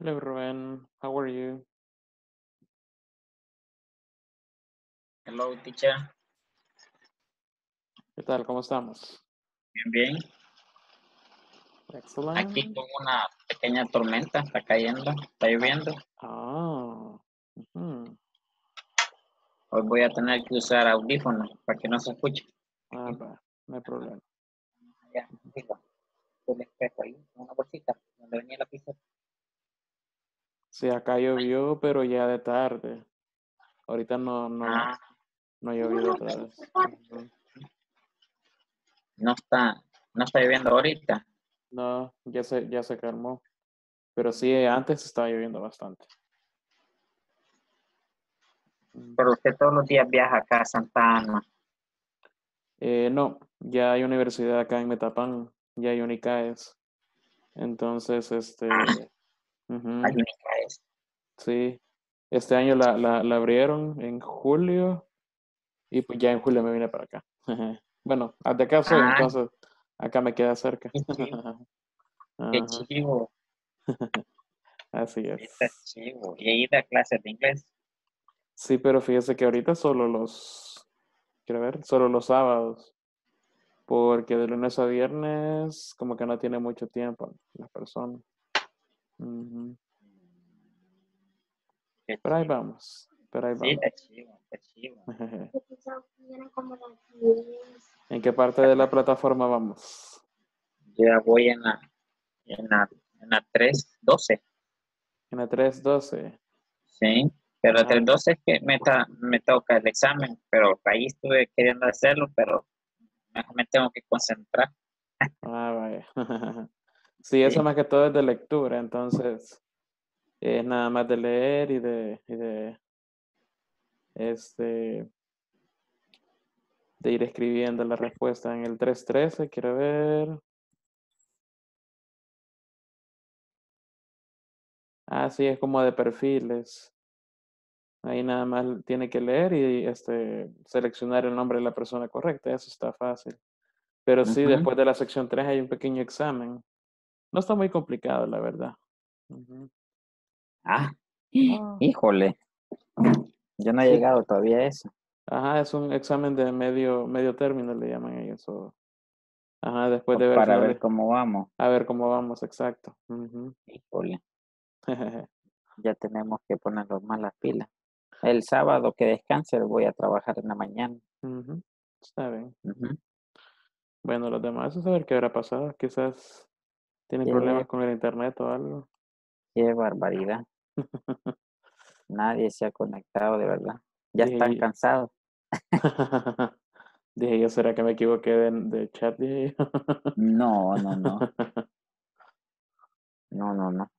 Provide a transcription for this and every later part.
Hello, Ruben. How are you? Hello, teacher. ¿Qué tal? ¿Cómo estamos? Bien, bien. Excellent. Aquí con una pequeña tormenta, está cayendo, está lloviendo. Ah. Hoy voy a tener que usar audífonos para que no se escuche. Ah, va, no hay problema. Ya, digo, el espejo ahí, una bolsita, donde venía la pizza. Sí, acá llovió, pero ya de tarde. Ahorita no, no, Ah, no ha llovido otra vez. No está, no está lloviendo ahorita. No, ya se, ya se calmó. Pero sí, antes estaba lloviendo bastante. Pero usted todos los días viaja acá a Santa Ana. Eh, no, ya hay universidad acá en Metapán, ya hay Unicaes. Entonces, este, sí, este año la, la, la abrieron en julio y pues ya en julio me vine para acá. Bueno, de acá soy, Ah. entonces acá me queda cerca. Qué chivo. Así está es. chivo. Y ahí da clases de inglés. Sí, pero fíjese que ahorita solo los, quiero ver, solo los sábados, porque de lunes a viernes como que no tiene mucho tiempo las personas. Pero ahí vamos, pero ahí Sí, vamos. está chivo, está como las 10. ¿En qué parte de la plataforma vamos? Yo ya voy en la, en la, en la 312. En la 312. Sí, pero Ah. entre dos es que me, ta- me toca el examen, pero ahí estuve queriendo hacerlo, pero mejor me tengo que concentrar. Ah, vaya. Sí, eso Sí. más que todo es de lectura, entonces es nada más de leer y de, y de este de ir escribiendo la respuesta en el 313, quiero ver. Ah, sí, es como de perfiles. Ahí nada más tiene que leer y este seleccionar el nombre de la persona correcta, eso está fácil. Pero sí, después de la sección 3 hay un pequeño examen. No está muy complicado, la verdad. Ah, Ah. híjole, yo no he Sí. llegado todavía a eso. Ajá, es un examen de medio, medio término, le llaman ellos. o- Ajá, después de ver, para finales- ver cómo vamos. a ver cómo vamos, exacto. Híjole, ya tenemos que ponernos más las pilas. El sábado que descanse voy a trabajar en la mañana. Está bien. Bueno, los demás, a saber qué habrá pasado. Quizás tienen Qué- problemas con el internet o algo. Qué barbaridad. Nadie se ha conectado de verdad. Ya Dije, están cansados. Dije yo, ¿será que me equivoqué de, de chat? Dije yo. No, no, no, no, no, no.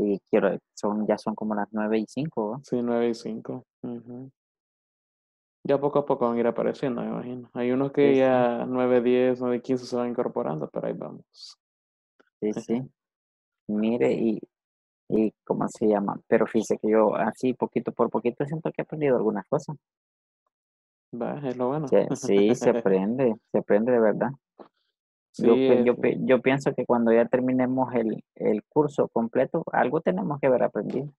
Y quiero, son, ya son como las nueve y cinco, ¿va? Sí, 9 y 5. Ya poco a poco van a ir apareciendo, me imagino. Hay unos que Sí, ya 9, 10, 9, 15 se van incorporando, pero ahí vamos. Sí, sí. Mire, y, y ¿cómo se llama? Pero fíjese que yo así poquito por poquito siento que he aprendido algunas cosas. Va, es lo bueno. Sí, sí, se aprende, se aprende de verdad. Sí, Yo, yo, pe- yo pienso que cuando ya terminemos el, el curso completo, algo tenemos que haber aprendido.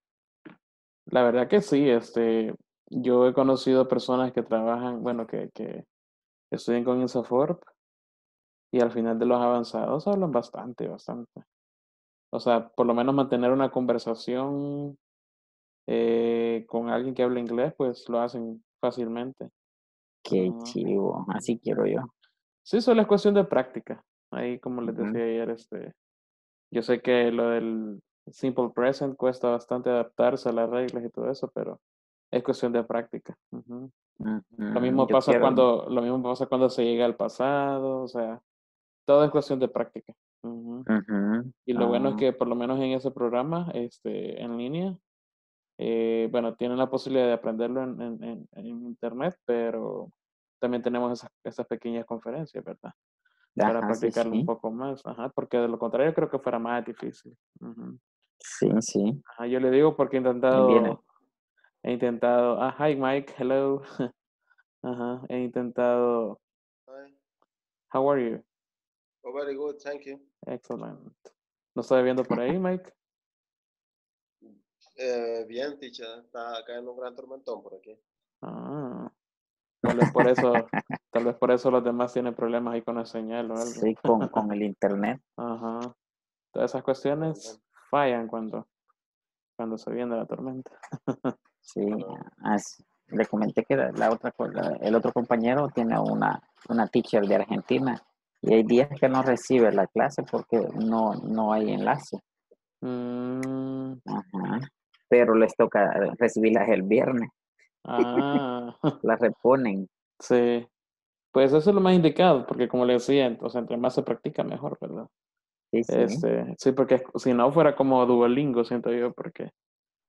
la verdad que sí, este, yo he conocido personas que trabajan, bueno, que, que estudian con Insaforp y al final de los avanzados hablan bastante, bastante. O sea, por lo menos mantener una conversación eh, con alguien que habla inglés, pues lo hacen fácilmente. Qué Ajá. chivo, así quiero yo. Sí, solo es cuestión de práctica. Ahí, como les decía ayer, este, yo sé que lo del simple present cuesta bastante adaptarse a las reglas y todo eso, pero es cuestión de práctica. Lo mismo yo pasa quiero- cuando, lo mismo pasa cuando se llega al pasado, o sea, todo es cuestión de práctica. Y lo bueno es ah, que por lo menos en ese programa, este, en línea, eh, bueno, tienen la posibilidad de aprenderlo en, en- en- en internet, pero también tenemos esas, esas pequeñas conferencias, ¿verdad? Para sí, practicarlo un poco más, ajá, porque de lo contrario creo que fuera más difícil. Sí, sí. Ajá, yo le digo porque he viene. intentado, he intentado, ah, hi Mike, hello. Ajá, he intentado, Hi. how are you? Oh, very good. Thank you. Excellent. ¿No está viendo por ahí, Mike? Eh, bien, Ticha, está cayendo un gran tormentón por aquí. Ah. Tal vez por eso, tal vez por eso los demás tienen problemas ahí con la señal o algo. Sí, con, con el internet. Ajá. Todas esas cuestiones fallan cuando, cuando se viene la tormenta. Sí, as- le comenté que la, otra, el otro compañero tiene una, una teacher de Argentina y hay días que no recibe la clase porque no, no hay enlace. Mm, Ajá. Pero les toca recibirlas el viernes, ah, las reponen. sí. Pues eso es lo más indicado, porque como le decía, o sea, entre más se practica, mejor, ¿verdad? Sí, sí. Este, sí, porque si no fuera como Duolingo, siento yo, porque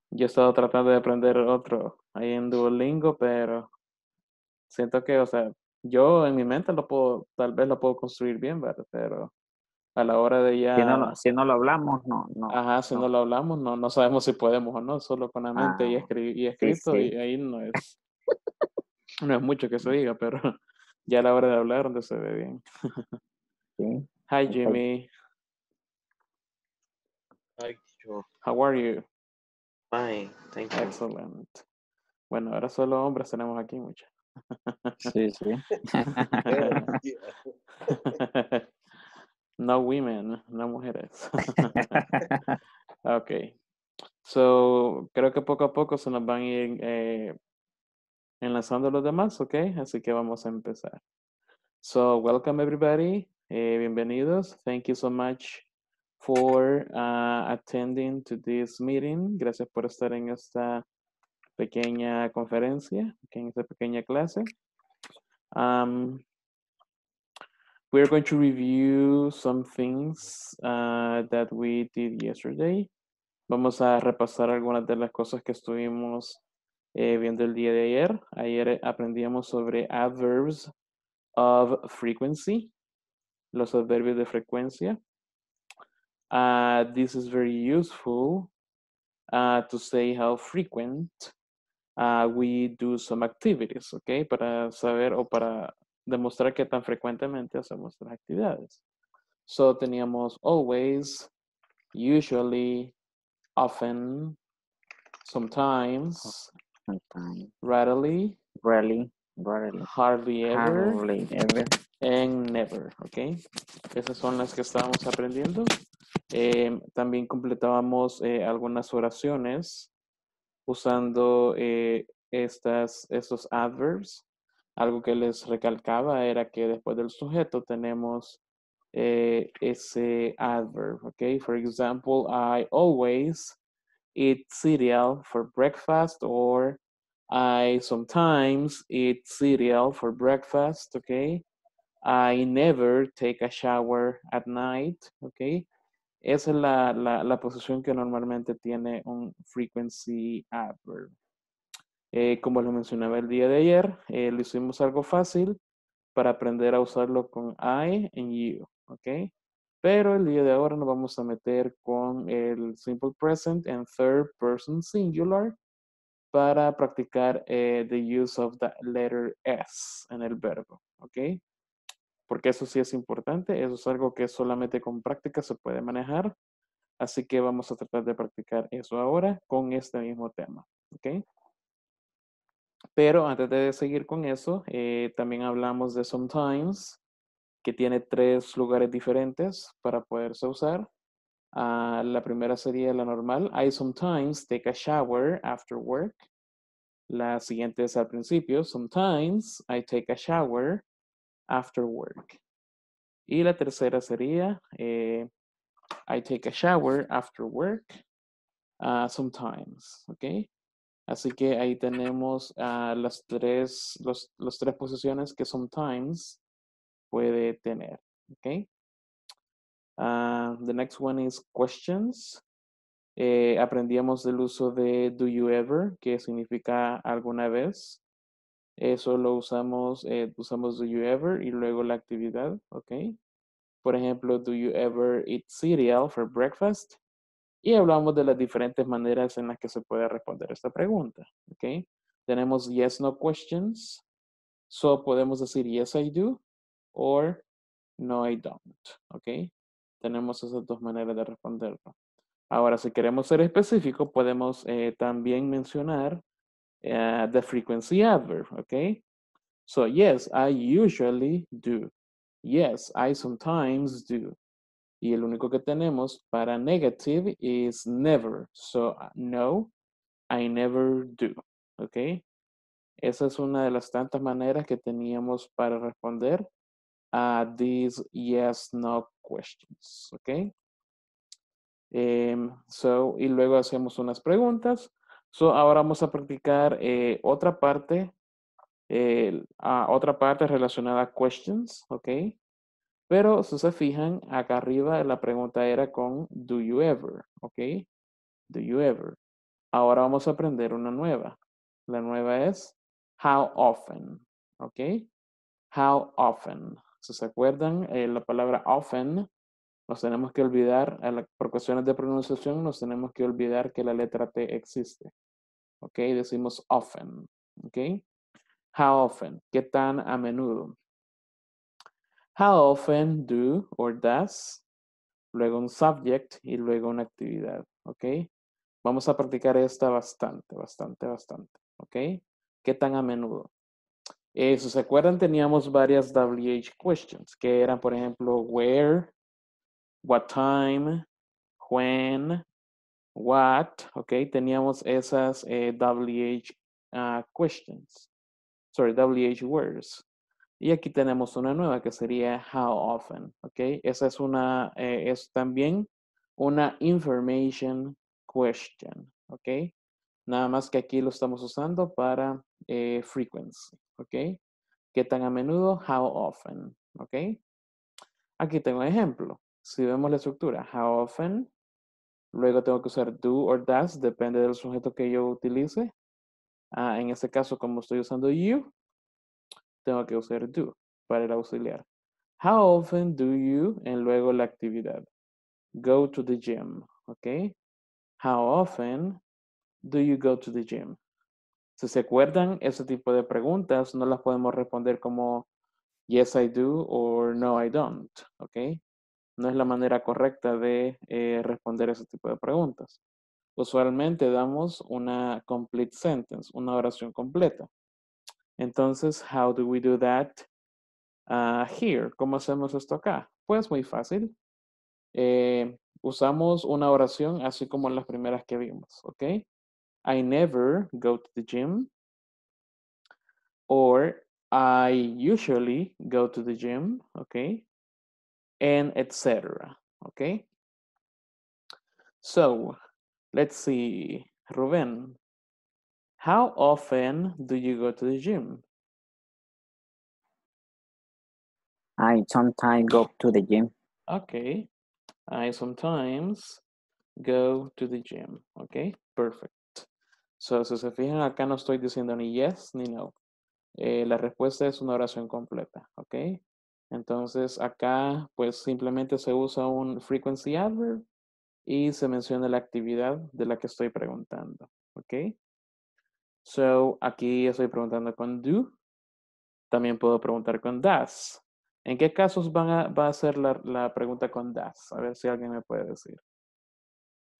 yo he estado tratando de aprender otro ahí en Duolingo, pero siento que, o sea, yo en mi mente lo puedo, tal vez lo puedo construir bien, ¿verdad? Pero a la hora de ya, Si no, lo- si no lo hablamos, no, no. ajá, si no, no. lo hablamos, no, no sabemos si podemos o no, solo con la mente y, Ah, escri- y escrito, sí. y ahí no es, no es mucho que se diga, pero ya a la hora de hablar, donde se ve bien. Sí. Hi. Jimmy. Hi, Joe. How are you? Fine, thank you. Excellent. Bueno, ahora solo hombres tenemos aquí, muchachos. Sí, sí. No women, no mujeres. ok. So, creo que poco a poco se nos van a ir eh, enlazando los demás, ok? Así que vamos a empezar. So, welcome everybody. Eh, bienvenidos. Thank you so much for uh, attending to this meeting. Gracias por estar en esta pequeña conferencia, en esta pequeña clase. Um, we're going to review some things uh, that we did yesterday. Vamos a repasar algunas de las cosas que estuvimos eh, viendo el día de ayer. Ayer aprendíamos sobre adverbs of frequency, los adverbios de frecuencia. Uh, this is very useful uh, to say how frequent uh, we do some activities, ¿ok? Para saber o para demostrar qué tan frecuentemente hacemos las actividades. So teníamos always, usually, often, sometimes, Sometimes. rarely, Rarely, rarely, hardly ever, hardly ever. and never, ¿ok? Esas son las que estábamos aprendiendo. Eh, también completábamos eh, algunas oraciones usando eh, estas, estos adverbs. Algo que les recalcaba era que después del sujeto tenemos eh, ese adverb, ¿ok? For example, I always eat cereal for breakfast or I sometimes eat cereal for breakfast, ¿ok? I never take a shower at night, ¿ok? Esa es la, la, posición que normalmente tiene un frequency adverb. Eh, como lo mencionaba el día de ayer, eh, lo hicimos algo fácil para aprender a usarlo con I and you, ¿ok? Pero el día de ahora nos vamos a meter con el simple present and third person singular para practicar eh, the use of the letter S en el verbo, ¿ok? Porque eso sí es importante, eso es algo que solamente con práctica se puede manejar. Así que vamos a tratar de practicar eso ahora con este mismo tema, ¿ok? Pero antes de seguir con eso, eh, también hablamos de sometimes, que tiene tres lugares diferentes para poderse usar. Ah, la primera sería la normal. I sometimes take a shower after work. La siguiente es al principio. Sometimes I take a shower after work. Y la tercera sería eh, I take a shower after work ah, sometimes. ¿Ok? Así que ahí tenemos las tres, los tres posiciones que sometimes puede tener. ¿Ok? Ah, the next one is questions. Eh, aprendíamos del uso de do you ever, que significa alguna vez. Eso lo usamos, eh, usamos do you ever y luego la actividad, ¿ok? Por ejemplo, do you ever eat cereal for breakfast? Y hablamos de las diferentes maneras en las que se puede responder esta pregunta, ¿ok? Tenemos yes, no questions. So podemos decir yes, I do or no, I don't, ¿ok? Tenemos esas dos maneras de responderlo. Ahora, si queremos ser específicos, podemos eh, también mencionar uh, the frequency adverb, okay? So, yes, I usually do. Yes, I sometimes do. Y el único que tenemos para negative is never. So, uh, no, I never do. ¿Ok? Esa es una de las tantas maneras que teníamos para responder a these yes, no questions. ¿Ok? Em, so, y luego hacemos unas preguntas. So, ahora vamos a practicar eh, otra parte, eh, otra parte relacionada a questions, ¿ok? Pero si se fijan, acá arriba la pregunta era con do you ever, ¿ok? Do you ever. Ahora vamos a aprender una nueva. La nueva es how often, ¿ok? How often. Si se acuerdan, eh, la palabra often nos tenemos que olvidar, por cuestiones de pronunciación, nos tenemos que olvidar que la letra T existe. ¿Ok? Decimos often. ¿Ok? How often? ¿Qué tan a menudo? How often do or does, luego un subject y luego una actividad, ¿ok? Vamos a practicar esta bastante, bastante, bastante, ¿ok? ¿Qué tan a menudo? Eh, si se acuerdan, teníamos varias WH questions, que eran, por ejemplo, where, what time, when, what, ¿ok? Teníamos esas WH eh, ah, questions, sorry, WH words. Y aquí tenemos una nueva que sería how often, ¿ok? Esa es una, eh, es también una information question, ¿ok? Nada más que aquí lo estamos usando para eh, frequency, ¿ok? ¿Qué tan a menudo? How often, ¿ok? Aquí tengo un ejemplo. Si vemos la estructura, how often, luego tengo que usar do or does, depende del sujeto que yo utilice. Ah, en este caso, como estoy usando you, tengo que usar do para el auxiliar. How often do you, y luego la actividad? Go to the gym, ¿ok? How often do you go to the gym? Si se acuerdan, ese tipo de preguntas no las podemos responder como yes I do or no I don't, ¿ok? No es la manera correcta de eh, responder ese tipo de preguntas. Usualmente damos una complete sentence, una oración completa. Entonces, how do we do that uh, here? ¿Cómo hacemos esto acá? Pues muy fácil. Eh, usamos una oración así como las primeras que vimos, ¿ok? I never go to the gym. Or I usually go to the gym, ¿ok? And etc. ¿ok? So, let's see. Rubén, how often do you go to the gym? I sometimes go to the gym. Okay. I sometimes go to the gym. Okay, perfect. So, si se fijan, acá no estoy diciendo ni yes ni no. Eh, la respuesta es una oración completa. Ok. Entonces, acá, pues simplemente se usa un frequency adverb y se menciona la actividad de la que estoy preguntando. Ok. So, aquí estoy preguntando con do. También puedo preguntar con does. ¿En qué casos van a, va a ser la, la, pregunta con does? A ver si alguien me puede decir.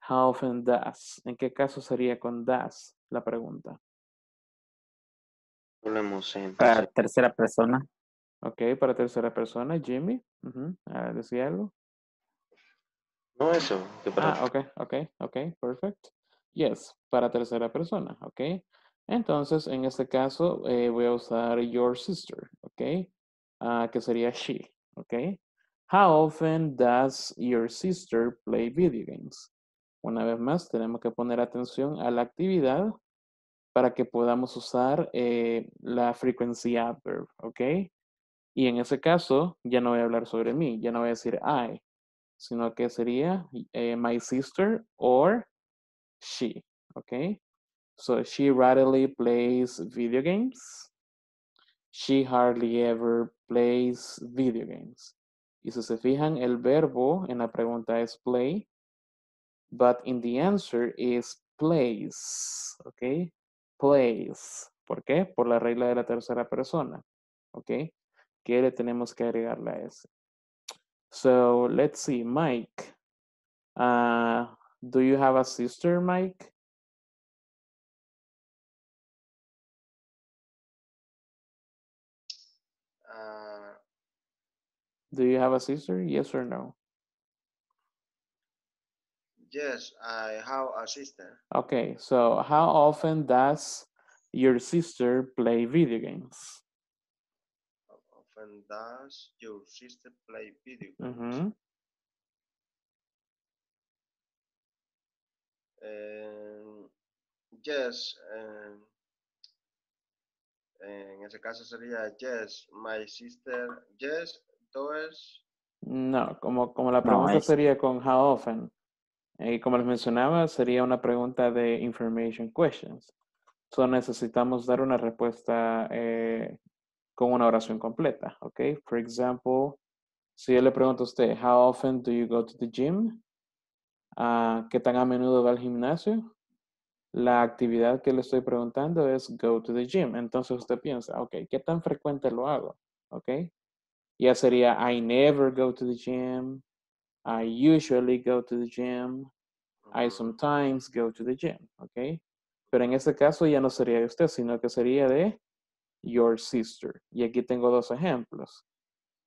How often does? ¿En qué caso sería con does la pregunta? Hablemos en Para tercera persona. Ok, para tercera persona. Jimmy, uh -huh. ¿decía algo? No, eso. Que para... Ah, ok, ok, ok, perfect. Yes, para tercera persona, ok. Entonces, en este caso, eh, voy a usar your sister, ¿ok? Uh, que sería she, ¿ok? How often does your sister play video games? Una vez más, tenemos que poner atención a la actividad para que podamos usar eh, la frequency adverb, ¿ok? Y en ese caso, ya no voy a hablar sobre mí, ya no voy a decir I, sino que sería eh, my sister or she, ¿ok? So she rarely plays video games. She hardly ever plays video games. Y si se fijan, el verbo en la pregunta es play, but in the answer is plays, ¿ok? Plays. ¿Por qué? Por la regla de la tercera persona, ¿ok? Que le tenemos que agregar la S. So, let's see, Mike. Uh, Do you have a sister, Mike? Uh, Do you have a sister? Yes or no? yes, I have a sister. Okay, so how often does your sister play video games? Often does your sister play video games? Eh, yes, eh, en ese caso sería yes, my sister, yes, does, No, como, como la pregunta sería con how often. Y como les mencionaba, sería una pregunta de information questions. So necesitamos dar una respuesta eh, con una oración completa, ¿ok? For example, si yo le pregunto a usted, how often do you go to the gym? Ah, ¿Qué tan a menudo va al gimnasio? La actividad que le estoy preguntando es go to the gym. Entonces usted piensa, ok, ¿qué tan frecuente lo hago? ¿Ok? Ya sería I never go to the gym. I usually go to the gym. I sometimes go to the gym. ¿Ok? Pero en ese caso ya no sería de usted, sino que sería de your sister. Y aquí tengo dos ejemplos.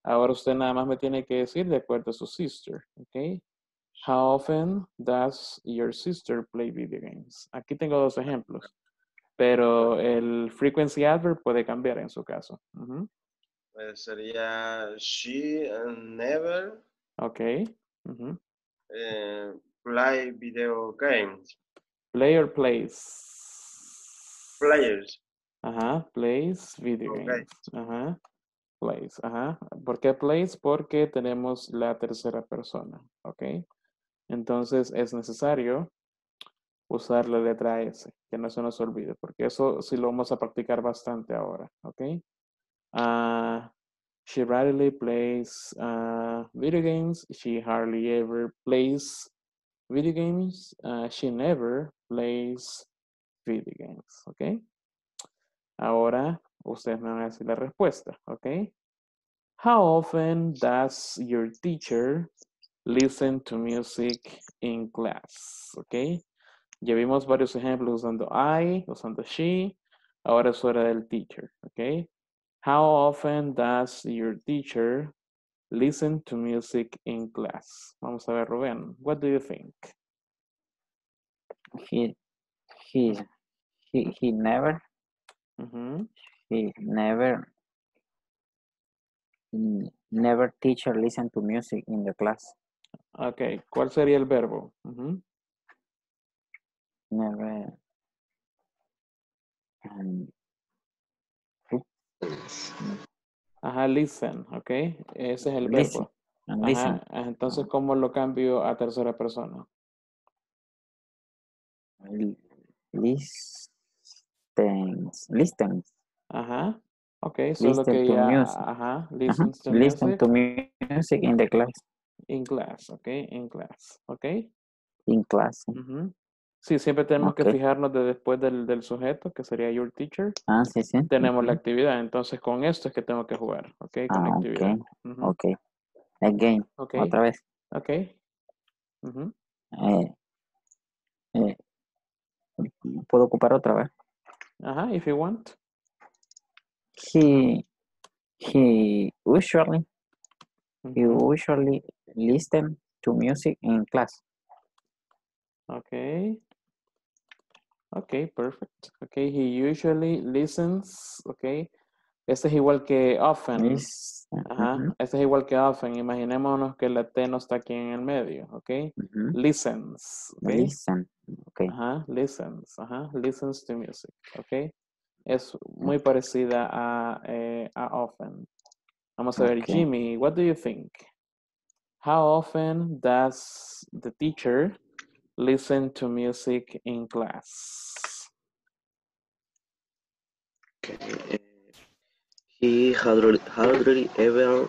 Ahora usted nada más me tiene que decir de acuerdo a su sister. ¿Ok? How often does your sister play video games? Aquí tengo dos ejemplos. Pero el frequency adverb puede cambiar en su caso. Eh, sería she never Ok. Ujú. eh, play video games. Player plays. Players. Ajá, plays video games. Ajá, plays. Ajá. ¿Por qué plays? Porque tenemos la tercera persona. Ok. Entonces es necesario usar la letra S, que no se nos olvide, porque eso sí lo vamos a practicar bastante ahora. Ok. Ah, she rarely plays ah, video games. She hardly ever plays video games. Ah, she never plays video games. Ok. Ahora ustedes me van a decir la respuesta, ¿ok? How often does your teacher listen to music in class? ¿Ok? Ya vimos varios ejemplos usando I, usando she. Ahora es hora del teacher, ¿ok? How often does your teacher listen to music in class? Vamos a ver, Rubén. What do you think? He, he, he, he never, Ujú. he never, n- never teacher listen to music in the class. Ok, ¿cuál sería el verbo? Ujú. Never. um, Ajá, listen, ¿ok? Ese es el Listen. verbo. listen. Ajá, ah, entonces, ¿cómo lo cambio a tercera persona? L- Listens, listens, Ajá, ok, solo Listen que to ya, music. ajá, Ajá, listens to listen music to mu- music in the class, in class, ok, in class, ok. in class. ujú. Sí, siempre tenemos que fijarnos de después del, del sujeto, que sería your teacher, Ah, sí, sí. tenemos la actividad, entonces con esto es que tengo que jugar, ok, con la Ah, actividad. ok, ujú, ok. Again, Ok, otra vez. ok. Eh, eh, ¿Puedo ocupar otra vez? Ajá, if you want. He, he usually, he usually listen to music in class. Okay. Okay, perfect. Okay, he usually listens. Okay. Este es igual que often. Is- Ajá. ujú, Este es igual que often. Imaginémonos que la T no está aquí en el medio. Okay. ujú. Listens. Okay. Listen. Okay. Ajá. Listens. Ajá. Listens to music. Okay. Es muy parecida a, eh, a often. Vamos a ver, Okay. Jimmy, what do you think? How often does the teacher listen to music in class? Okay. He hardly, hardly ever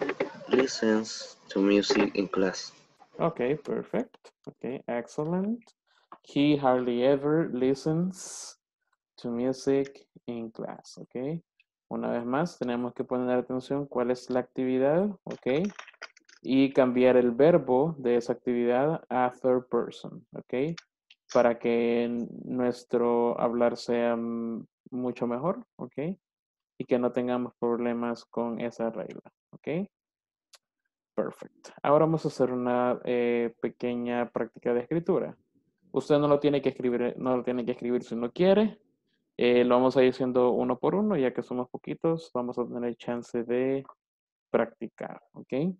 listens to music in class. Okay, perfect. Okay, excellent. He hardly ever listens to music in class. Okay. Una vez más, tenemos que poner atención cuál es la actividad. Okay. y cambiar el verbo de esa actividad a third person, ¿ok? Para que nuestro hablar sea mucho mejor, ¿ok? Y que no tengamos problemas con esa regla, ¿ok? Perfecto. Ahora vamos a hacer una eh, pequeña práctica de escritura. Usted no lo tiene que escribir, no lo tiene que escribir si no quiere. Eh, lo vamos a ir haciendo uno por uno, ya que somos poquitos, vamos a tener chance de practicar, ¿ok?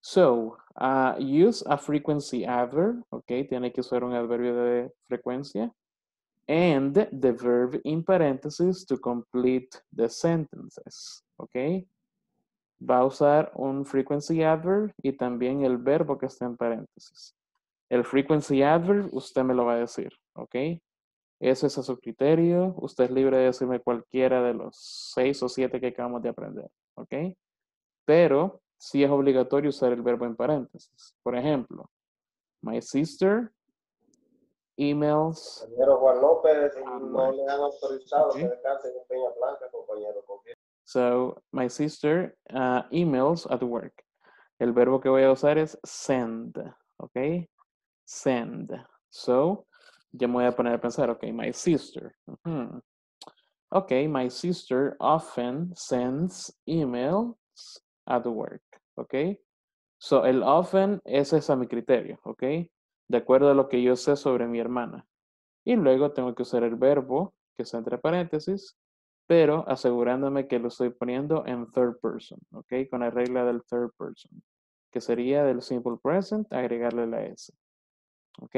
So, uh, use a frequency adverb, ok, tiene que usar un adverbio de frecuencia, and the verb in parentheses to complete the sentences, ok. Va a usar un frequency adverb y también el verbo que está en paréntesis. El frequency adverb usted me lo va a decir, ok. Eso es a su criterio. Usted es libre de decirme cualquiera de los seis o siete que acabamos de aprender, ok. Pero sí es obligatorio usar el verbo en paréntesis. Por ejemplo, my sister emails. Compañero Juan López, Ah, no le han autorizado Ok. que descanse en Peña Blanca, compañero. So, my sister uh, emails at work. El verbo que voy a usar es send, ¿ok? Send. So, ya me voy a poner a pensar, ok, my sister. ujú. Ok, my sister often sends emails at work, ¿ok? So, el often, ese es a mi criterio, ¿ok? De acuerdo a lo que yo sé sobre mi hermana. Y luego tengo que usar el verbo, que está entre paréntesis, pero asegurándome que lo estoy poniendo en third person, ¿ok? Con la regla del third person, que sería del simple present, agregarle la S, ¿ok?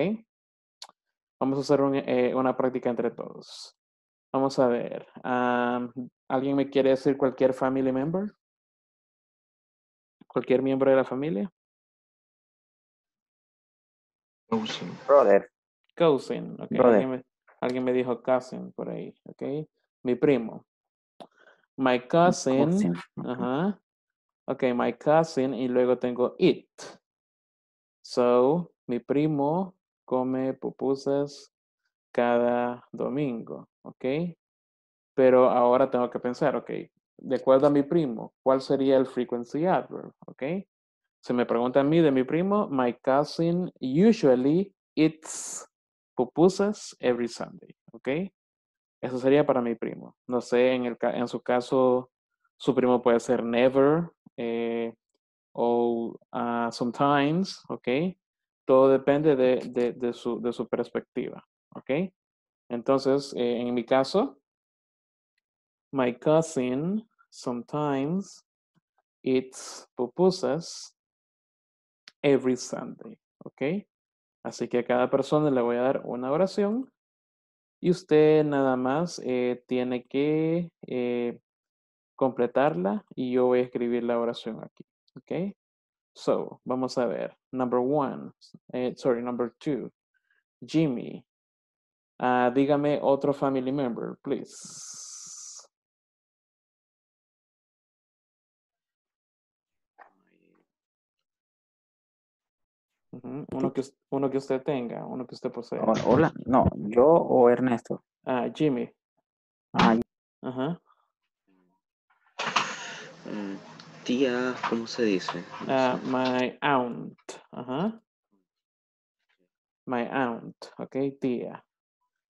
Vamos a hacer un, eh, una práctica entre todos. Vamos a ver. ¿Alguien me quiere decir cualquier family member? ¿Cualquier miembro de la familia? Cousin. Brother, Cousin, ¿ok? Brother. Alguien me, alguien me dijo cousin por ahí, ¿ok? Mi primo. My cousin. cousin. Ajá. Ok, my cousin y luego tengo it. So, mi primo come pupusas cada domingo, ¿ok? Pero ahora tengo que pensar, ok, de acuerdo a mi primo, ¿cuál sería el frequency adverb? ¿Ok? Se me pregunta a mí de mi primo, my cousin usually eats pupusas every Sunday, ¿ok? Eso sería para mi primo. No sé, en, el, en su caso, su primo puede ser never eh, o ah, sometimes, ¿ok? Todo depende de, de- su, de su perspectiva, ¿ok? Entonces, eh, en mi caso, my cousin sometimes eats pupusas every Sunday, ¿ok? Así que a cada persona le voy a dar una oración y usted nada más eh, tiene que eh, completarla y yo voy a escribir la oración aquí, ¿ok? So, vamos a ver. Number one, eh, sorry, number two, Jimmy. Ah, dígame otro family member, please. Uno que, uno que usted tenga, uno que usted posea. Hola, hola, no, yo o Ernesto. Ah, Jimmy. Ah, Ajá. Mm, Tía, ¿cómo se dice? No Ah, my aunt. Ajá. My aunt. Ok, tía.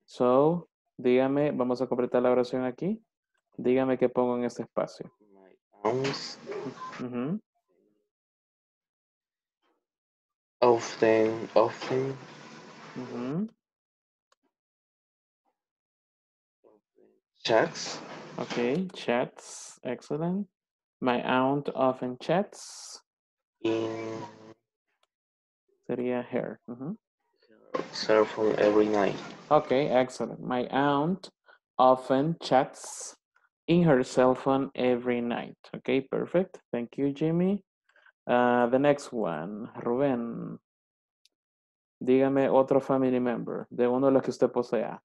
So, dígame, vamos a completar la oración aquí. Dígame qué pongo en este espacio. My aunts Ujú. often, often, chats Ok, chats. Excellent. My aunt often chats. in Sería her. Ujú. her cell phone every night. Okay, excellent. My aunt often chats in her cell phone every night. Okay, perfect. Thank you, Jimmy. Uh, the next one, Rubén. Dígame otro family member, de uno de los que usted posea.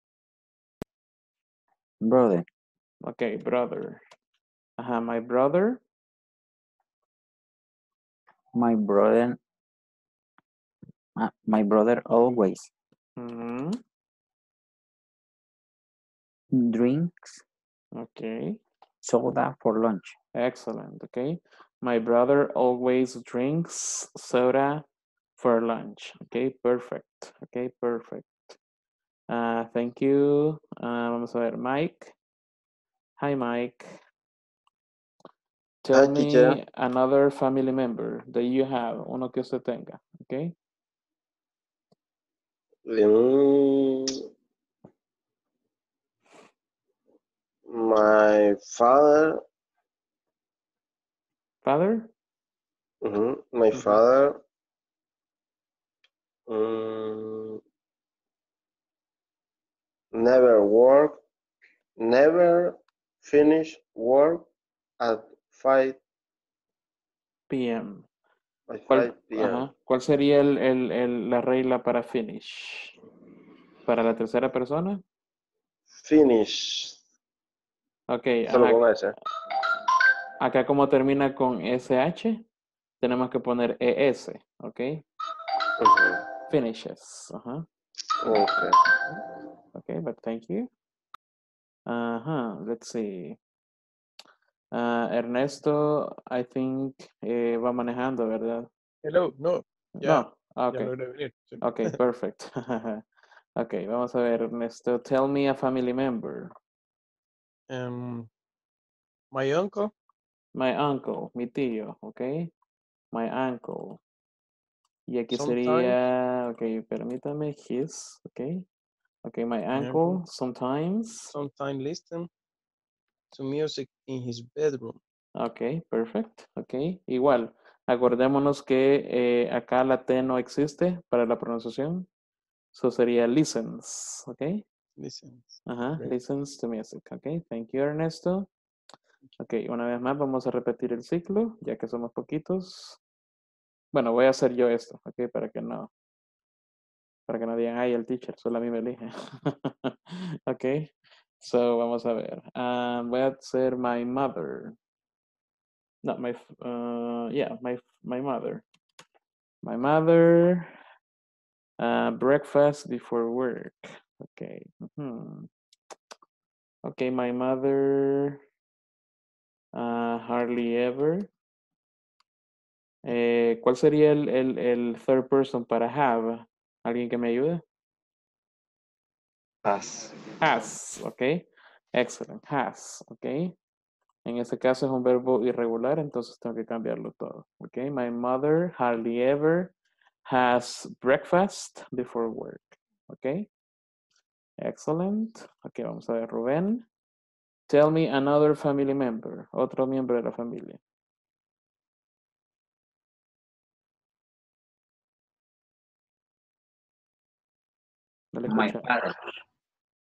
brother, Okay, brother. Ajá, my brother. My brother, ah, my brother always Ujú, drinks Okay, soda for lunch. excellent. Okay, My brother always drinks soda for lunch. Okay, perfect. Okay, perfect. Uh, thank you. Uh, vamos a ver, Mike. Hi, Mike. Tell me teacher. another family member that you have, uno que usted tenga, okay? Mm, my father, Father? mhm, my Mhm. father, mm, never work, never finish work at 5 PM. by ¿Cuál, 5 p.m. ajá, ¿Cuál sería el, el- el- la regla para finish? ¿Para la tercera persona? Finish, Ok, solo con acá como termina con SH, tenemos que poner ES, ok? Finishes, ajá. Okay. Okay, but thank you. Ajá, let's see. Ah, Ernesto, I think eh, va manejando, ¿verdad? Hello, no, ya, No, ah, ya ok, logré venir. sí. ok, perfect. Ok, vamos a ver, Ernesto. Tell me a family member. Em, my uncle, My uncle, mi tío, ok. My uncle. Y aquí Sometimes. sería, ok, permítame, his, ok. Ok, my uncle, sometimes. sometimes listen to music in his bedroom. Ok, perfect. Ok, igual. Acordémonos que eh, acá la T no existe para la pronunciación. Eso sería listens. Ok. Listen. Ajá, Ok. listens to music. Ok, thank you, Ernesto. Ok, una vez más vamos a repetir el ciclo, ya que somos poquitos. Bueno, voy a hacer yo esto, ok, para que no, para que no digan, ay, el teacher, solo a mí me elige. ok, so vamos a ver. Ah, voy a hacer my mother. No, my, uh, yeah, my, my mother. My mother, uh, breakfast before work. Okay. Okay, my mother, hardly ever. Eh, ¿Cuál sería el, el, el third person para have? ¿Alguien que me ayude? Has. Has, ok. Excellent, has, ok. En ese caso es un verbo irregular, entonces tengo que cambiarlo todo. Ok, my mother hardly ever has breakfast before work. Ok. Excellent. Ok, vamos a ver, Rubén. Tell me another family member. Otro miembro de la familia. No My father,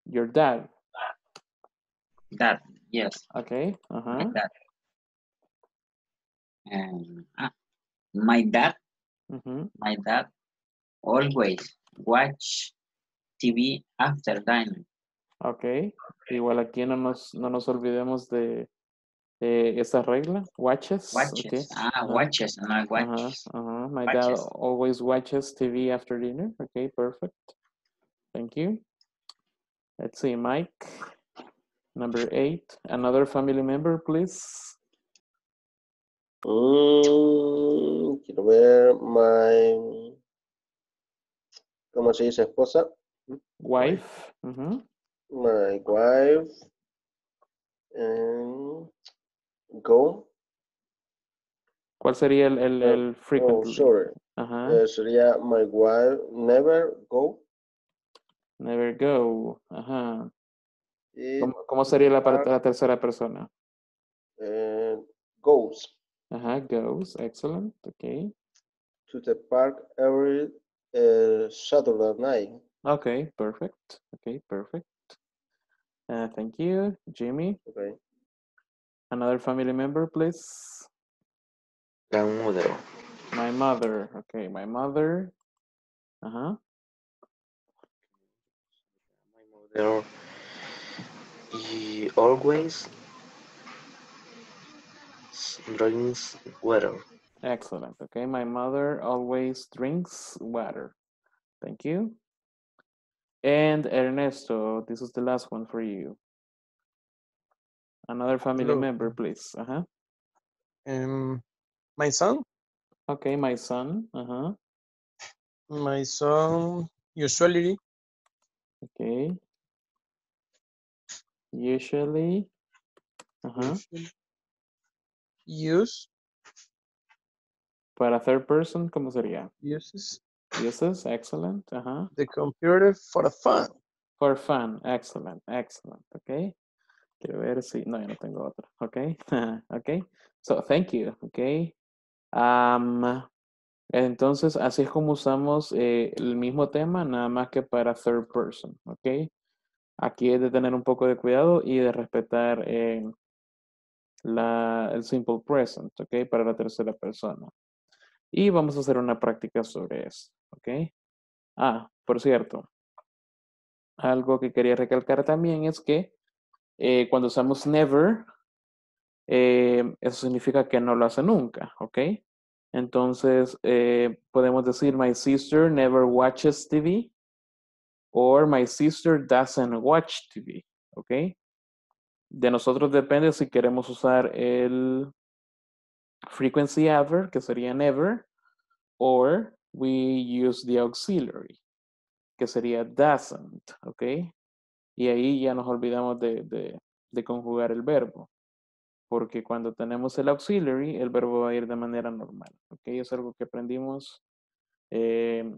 Your dad. dad, yes, Ok. my Ajá. dad. And, ah, my dad, ujú, my dad always watch TV after dining. Ok. Igual aquí no nos, no nos olvidemos de eh, esa regla. Watches. Watches, ok. ah, Ajá. watches, Uh-huh, watches. uh-huh. My dad always watches TV after dinner. Okay, perfect. Thank you. Let's see, Mike. Number eight. Another family member, please. Mm, quiero ver my, ¿cómo se dice esposa? Wife. mhm, My wife. And go. ¿Cuál sería el, el, Uh, el Oh, frequently? sorry. Ajá. Eh, sería my wife never go. Never go. Ajá. Y ¿Cómo, cómo sería la, par- park, la tercera persona? eh, goes Ajá, goes. Excellent. Okay. to the park every eh, Saturday night. Okay, perfect. Okay, perfect. Uh, thank you, Jimmy. Okay. Another family member, please. Grandmother. My mother. Okay, my mother. Uh-huh. My mother. He always drinks water. Excellent. Okay, my mother always drinks water. Thank you. And Ernesto, this is the last one for you. Another family Hello. member, please. Uh-huh. Um, My son, Okay, my son. Uh-huh. my son usually Okay. Usually. Usually use Para third person, ¿cómo sería? uses Uses, excellent. Ajá. the computer for fun. For fun, excellent, excellent. Okay. Quiero ver si, no, yo no tengo otra. Okay. okay. So, thank you. Okay. Um, entonces, así es como usamos eh, el mismo tema, nada más que para third person. Okay. Aquí es de tener un poco de cuidado y de respetar eh, el simple present, ¿ok? Para la tercera persona. Y vamos a hacer una práctica sobre eso, ¿ok? Ah, por cierto, algo que quería recalcar también es que eh, cuando usamos never, eh, eso significa que no lo hace nunca, ¿ok? Entonces, podemos decir, my sister never watches TV or my sister doesn't watch TV, ¿ok? De nosotros depende si queremos usar el frequency adverb, que sería never, or we use the auxiliary, que sería doesn't, ¿ok? Y ahí ya nos olvidamos de, de, de conjugar el verbo, porque cuando tenemos el auxiliary, el verbo va a ir de manera normal, ¿ok? Es algo que aprendimos eh,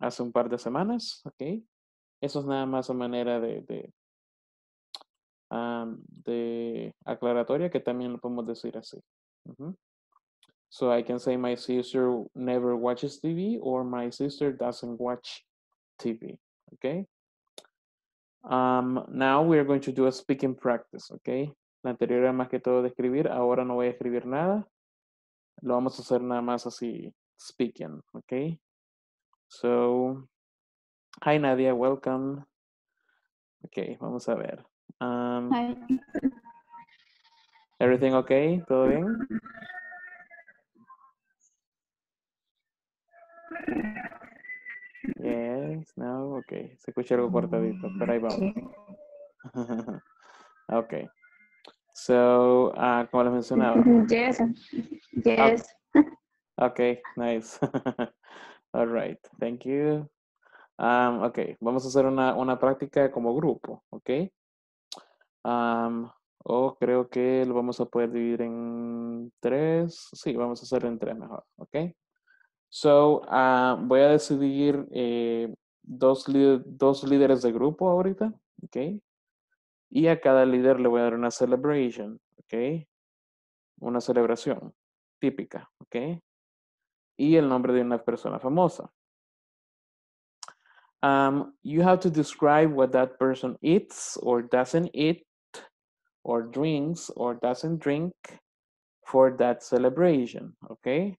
hace un par de semanas, ¿ok? Eso es nada más a manera de, de, aclaratoria que también lo podemos decir así. So I can say my sister never watches TV or my sister doesn't watch TV. Okay. Now we're going to do a speaking practice. Okay. La anterior era más que todo de escribir. Ahora no voy a escribir nada. Lo vamos a hacer nada más así, speaking. Okay. So, hi Nadia, welcome. Okay, vamos a ver. Um, Hi. everything okay? ¿Todo bien? Yes, no, ok. Se escucha algo cortadito, pero ahí vamos. ok. So, ah, como les mencionaba. Yes. Yes. Ok, nice. All right, thank you. Um, ok, vamos a hacer una, una práctica como grupo, ok. Um, o creo que lo vamos a poder dividir en tres. Sí, vamos a hacer en tres mejor, ok. So, ah, voy a decidir eh, dos, dos líderes de grupo ahorita, ¿ok? Y a cada líder le voy a dar una celebration, ¿ok? Una celebración típica, ¿ok? Y el nombre de una persona famosa. Um, you have to describe what that person eats or doesn't eat or drinks or doesn't drink for that celebration, ¿ok?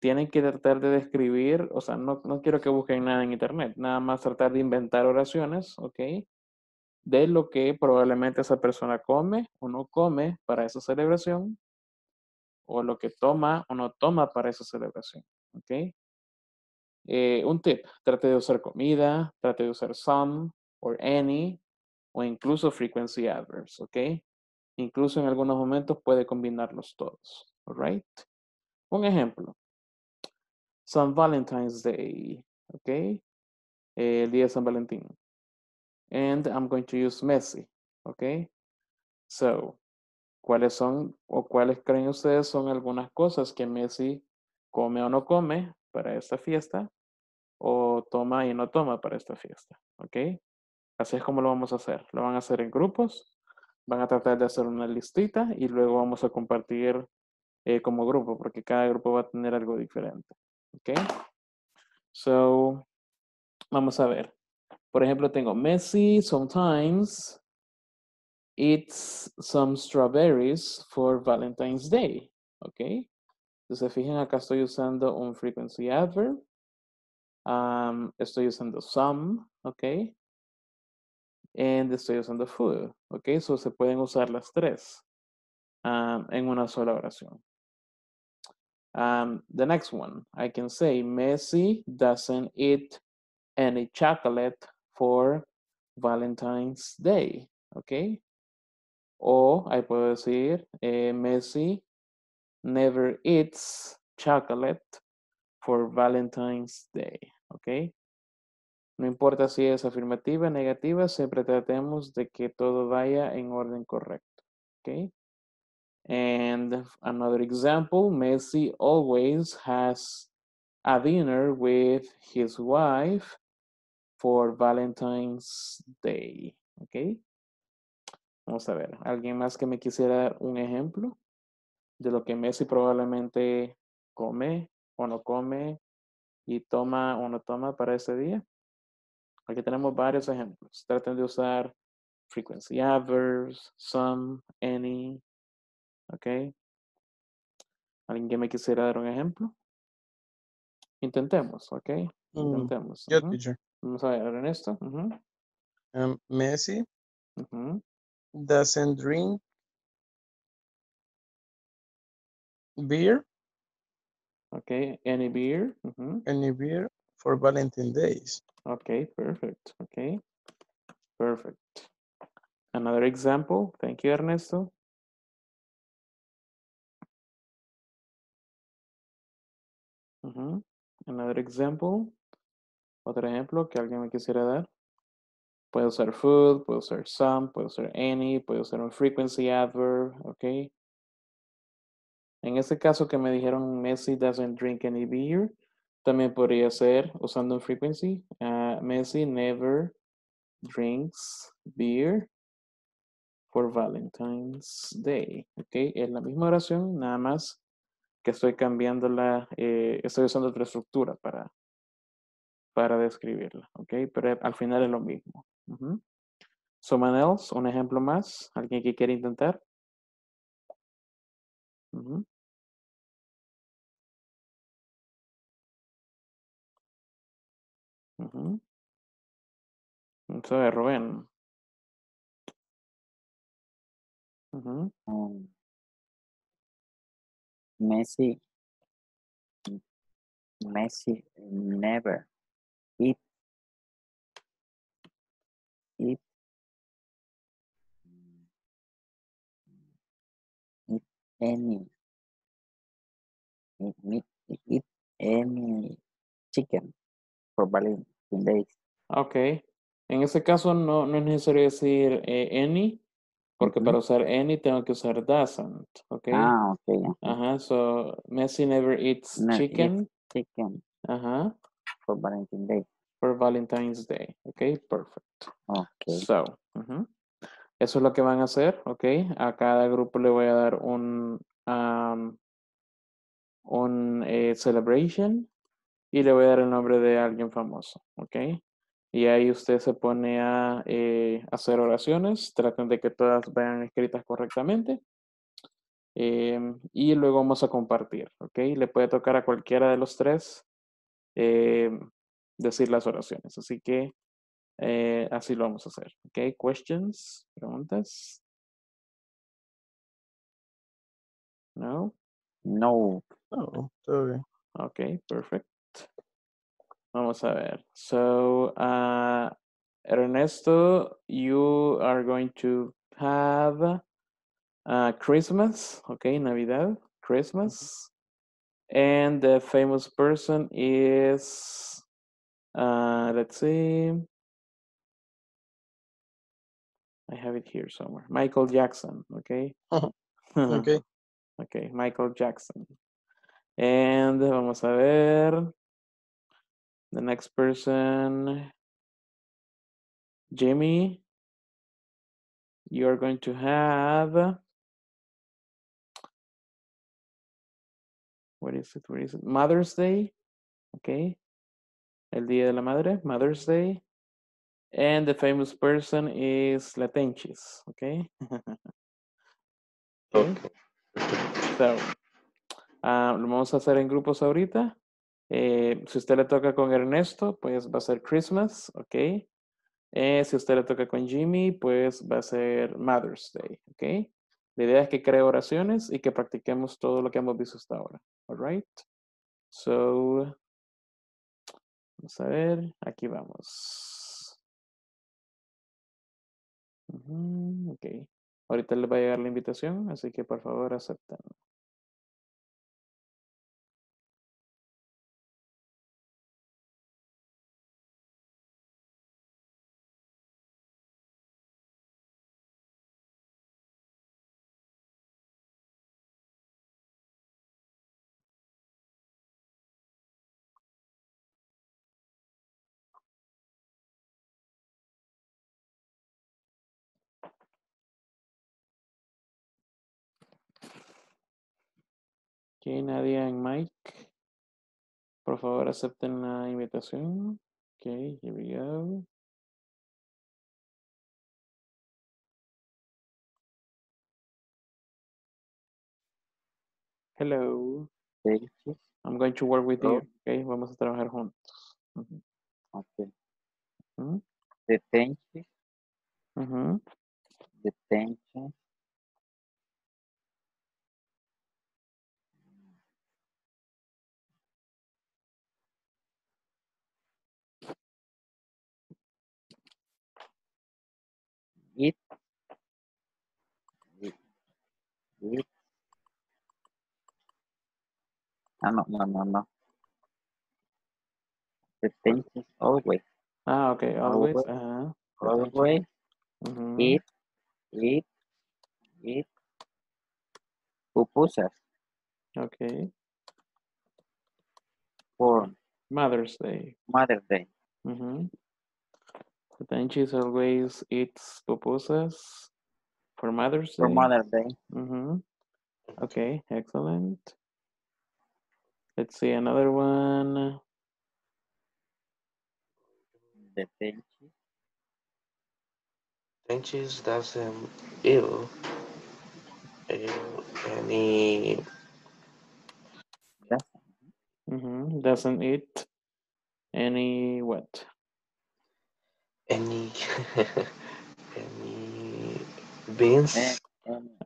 tienen que tratar de describir, o sea, no, no quiero que busquen nada en internet, nada más tratar de inventar oraciones, ¿ok? De lo que probablemente esa persona come o no come para esa celebración, o lo que toma o no toma para esa celebración, ¿ok? Eh, un tip, trate de usar comida, trate de usar some or any, o incluso frequency adverbs, ¿ok? Incluso en algunos momentos puede combinarlos todos, all right? Un ejemplo. San Valentine's Day, okay? El día de San Valentín. And I'm going to use Messi, okay? So, ¿cuáles son o cuáles creen ustedes son algunas cosas que Messi come o no come para esta fiesta? O toma y no toma para esta fiesta, ¿ok? Así es como lo vamos a hacer. Lo van a hacer en grupos, van a tratar de hacer una listita y luego vamos a compartir eh, como grupo, porque cada grupo va a tener algo diferente. ¿Ok? So, vamos a ver. Por ejemplo, tengo Messi sometimes eats some strawberries for Valentine's Day. ¿Ok? Entonces, fijen, acá estoy usando un frequency adverb. Um, estoy usando some, ¿ok? And estoy usando food, ¿ok? So, se pueden usar las tres um, en una sola oración. Um, the next one, I can say Messi doesn't eat any chocolate for Valentine's Day, ¿ok? O ahí puedo decir eh, Messi never eats chocolate for Valentine's Day. ¿Ok? No importa si es afirmativa, negativa, siempre tratemos de que todo vaya en orden correcto. ¿Ok? And another example, Messi always has a dinner with his wife for Valentine's Day. ¿Ok? Vamos a ver, ¿alguien más que me quisiera dar un ejemplo de lo que Messi probablemente come o no come y toma o no toma para ese día? Aquí tenemos varios ejemplos. Traten de usar frequency adverbs, some, any. ¿Ok? ¿Alguien que me quisiera dar un ejemplo? Intentemos, ¿ok? Mm, Intentemos. Yo, ujú. teacher. Vamos a ver, Ernesto. ujú, Um, Messi doesn't drink beer, Ok, any beer. ujú. any beer for Valentine days. Okay, perfect. Okay, perfect. Another example. Thank you, Ernesto. Ujú. Another example. Otro ejemplo que alguien me quisiera dar. Puede usar food, puede usar some, puede usar any, puede usar un frequency adverb, ok. En este caso que me dijeron Messi doesn't drink any beer, también podría ser usando un frequency. ah, Messi never drinks beer for Valentine's Day. Ok, es la misma oración, nada más que estoy cambiando la, eh, estoy usando otra estructura para, para describirla. Ok, pero al final es lo mismo. Someone else, un ejemplo más, alguien que quiere intentar. Ujú. A ver, Rubén. Ujú. Um, Messi, Messi never. Eat, eat, eat any, eat, meat, eat any chicken for Valentine days. Ok. En ese caso no, no es necesario decir eh, any, porque para usar any tengo que usar doesn't. Ok. Ah, ok. ajá. So Messi never eats No, chicken. chicken Ajá, for Valentine Day. for Valentine's Day. Ok, perfect. Ok. So, eso es lo que van a hacer, ok. A cada grupo le voy a dar un, am, un eh, celebration y le voy a dar el nombre de alguien famoso, ok. Y ahí usted se pone a eh, hacer oraciones, traten de que todas vayan escritas correctamente. em, y luego vamos a compartir, ok. Le puede tocar a cualquiera de los tres em, decir las oraciones, así que eh, así lo vamos a hacer, ok. Questions, preguntas. No. No. Oh, todo bien. Okay, perfect. Vamos a ver. So, uh, Ernesto, you are going to have uh, Christmas, okay, Navidad, Christmas. And the famous person is, uh, let's see. I have it here somewhere. Michael Jackson, okay? Okay. Okay, Michael Jackson. And vamos a ver. The next person, Jimmy. You're going to have. What is it? What is it? Mother's Day. Okay. El Día de la Madre, Mother's Day. And the famous person is Latenchis. Okay. Okay. So, ah, lo vamos a hacer en grupos ahorita. Eh, si usted le toca con Ernesto, pues va a ser Christmas, ok. Eh, si usted le toca con Jimmy, pues va a ser Mother's Day, ok. La idea es que cree oraciones y que practiquemos todo lo que hemos visto hasta ahora, alright. So, vamos a ver, aquí vamos. Ujú, ok. Ahorita le va a llegar la invitación, así que por favor acepten. Ok, Nadia and Mike. Por favor, acepten la invitación. Ok, here we go. Hello. I'm going to work with you. Ok, vamos a trabajar juntos. Okay. Detention. ujú. Detention. It. It. It. Ah, no, no, no, no. Detention always. Ah, ok, always. Always. Ajá. detention. Always. Ujú, It. It. It. Pupusas. Ok. For Mother's Day. Mother's Day. Ujú. Tenchis always eats pupusas for Mother's For Day. Mother's Day. Mm-hmm. Okay, excellent. Let's see another one. Detention. Tenchis doesn't ill, ill any That's Mhm. Doesn't eat any what? any any beans.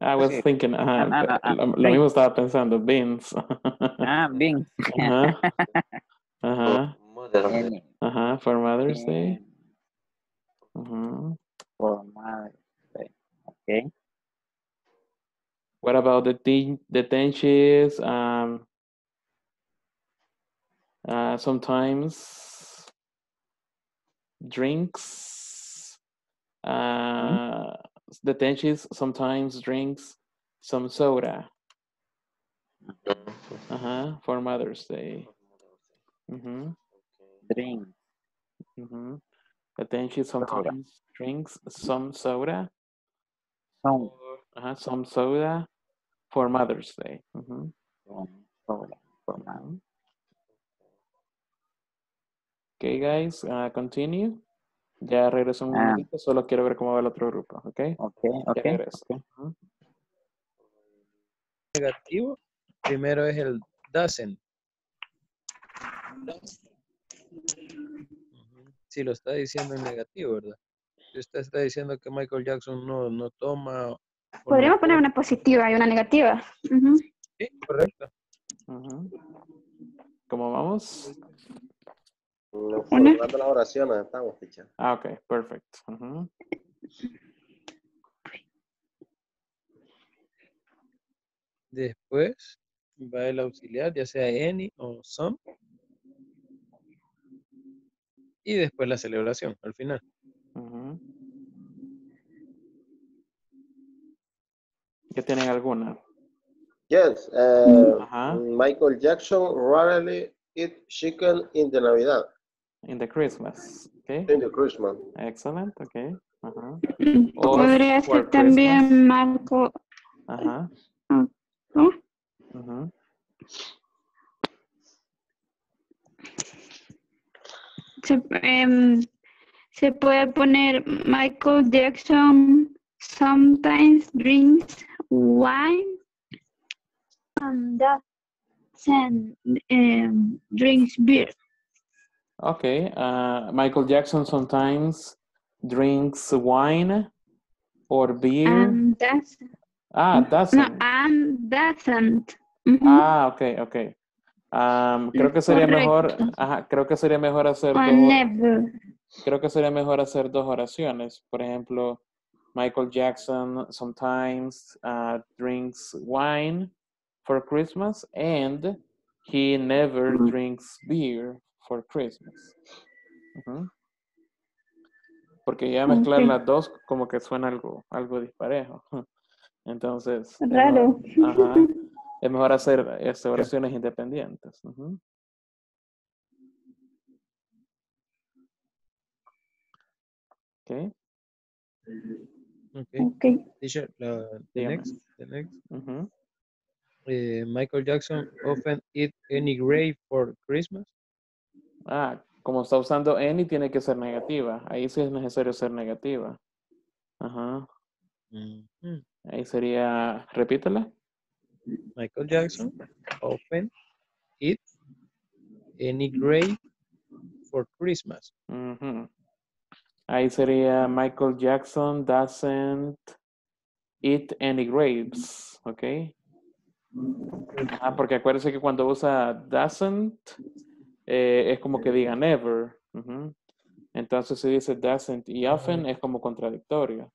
I was sí. thinking, ajá, no, no, ah, lo, lo mismo estaba pensando, beans. Ah, beans. Ajá. Ajá. for Mother's Day. Any, Ajá. For Mother's Day. em, Mhm. for Mother's Day. Okay. What about the ten the tenches? Um, uh, sometimes drinks. Uh, the tenches sometimes drinks some soda. Mhm. Uh-huh. For Mother's Day. For Mother's Day. Mm-hmm. Okay. Drink. Mm-hmm. The tenches sometimes drinks some soda. Some. Uh-huh. Some soda for Mother's Day. Mm-hmm. Some soda. For Mother's Okay, guys, uh, continue. Ya regreso un Ah. momentito, solo quiero ver cómo va el otro grupo, ¿ok? Ya regreso. okay. Ujú. Negativo. Primero es el doesn't. Si lo está diciendo en negativo, ¿verdad? Si usted está diciendo que Michael Jackson no, no toma. no Podríamos poner una positiva y una negativa. Sí, correcto. ¿Cómo vamos? No, Una. las oraciones estamos, teacher. Ah, ok, perfecto. Después va el auxiliar, ya sea any o some. Y después la celebración, al final. ¿Ya tienen alguna? Yes, uh, Ajá. Michael Jackson rarely eat chicken in the Navidad, In the Christmas. Ok, in the Christmas. excellent, ok. Uh-huh. Ajá. Mm, Or Podría for ser también Marco. Ajá. ¿no? Ujú. Se, em, se puede poner Michael Jackson sometimes drinks wine and doesn't em, drinks beer. Okay, uh, Michael Jackson sometimes drinks wine or beer. And doesn't. ah, No, doesn't. and doesn't. Ujú. Ah, ok, ok. Am, creo que sería mejor, Correcto. ajá, creo que sería mejor hacer Or dos, never. creo que sería mejor hacer dos oraciones. Por ejemplo, Michael Jackson sometimes uh, drinks wine for Christmas and he never Ujú. drinks beer for Christmas. Porque ya mezclar las dos como que suena algo, algo disparejo. Entonces, es Raro. mejor- ajá, es mejor hacer este, oraciones independientes. Ujú. Ok. Ok. Ok. Teacher, la, the next, the next. Eh, Michael Jackson often eat any grape for Christmas. Ah, como está usando any, tiene que ser negativa. Ahí sí es necesario ser negativa. Ajá. Ahí sería, repítela. Michael Jackson often eat any grape for Christmas. Ahí sería Michael Jackson doesn't eat any grapes, ¿ok? Ah, porque acuérdense que cuando usa doesn't, eh, es como que diga never. Entonces si dice doesn't y often es como contradictorio.